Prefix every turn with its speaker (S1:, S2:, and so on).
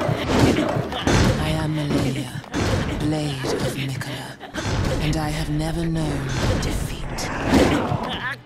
S1: I am Melania, Blade of Nicola, and I have never known defeat.